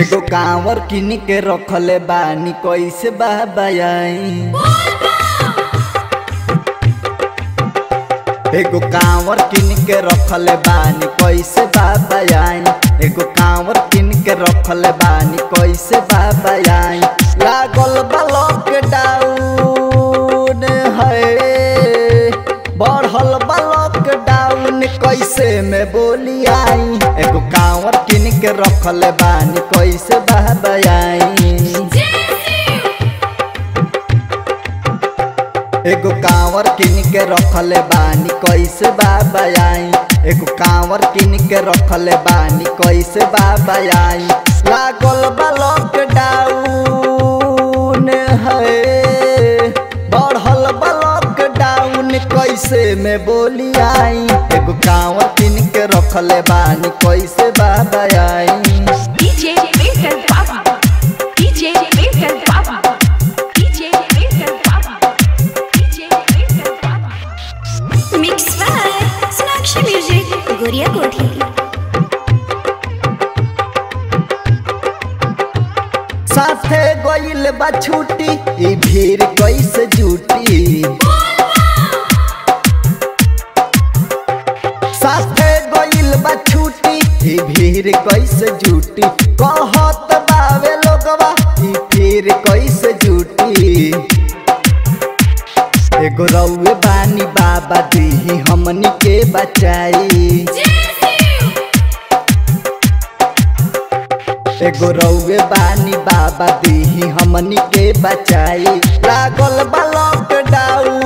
एगो कांवर किन के रखले बानी कैसे बाबा आई एगो कांवर किन के रखले बानी कैसे बाबा आई एगो कांवर किन के रखले बानी कैसे बाबा आई लागल बा लॉकडाउन कैसे में बोली आई? एगो कांवर किन के रखले बानी, कैसे आई? एगो कांवर किन के रखले बानी, कैसे बाबा एगो कांवर किन के रखले बानी, कैसे बाबा लागल बा लॉकडाउन कैसे में बोली आई? एगो गाँव तीन के रखले बानी कैसे बाबा आई साथे गोइल बा छुट्टी ई भीड़ कैसे जु भीड़ कैसे जुटी कहत बावे लोगवा भीड़ कैसे जुटी एगो रउए बानी बाबा दीही हमनी के बचाई। एगो रउए बानी बाबा दीही हमनी के बचाई। लागल बा लॉकडाउन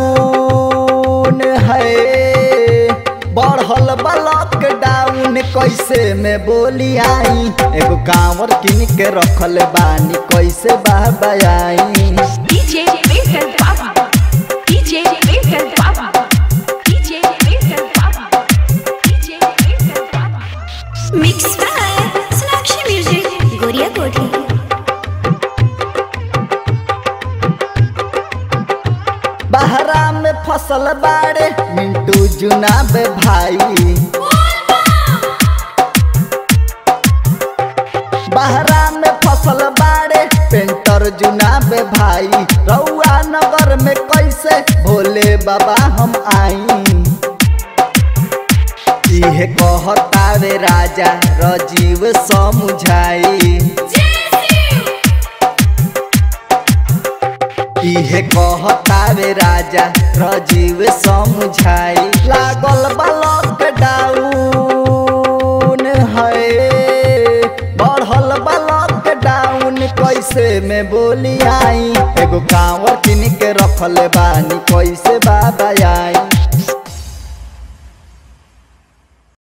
कैसे में बोली आई? एगो कांवर किन के रखले बानी कैसे बाबा आई? बाहरा में फ़सल बाड़े मिंटू जुनाब भाई। बहरा में फ़सल बाड़े। पेंटर जुनाब भाई, रउआ नगर में कैसे भोले बाबा हम आई? इहे कहतावे राजा राजीव समुझाई। इहे कहतावे राजा राजीव समुझाई। लागल बा लॉकडाउन है, बढ़ल बा लॉकडाउन कैसे में बोली आई। एगो कांवर किन के रखल बानी कैसे बाबा आई।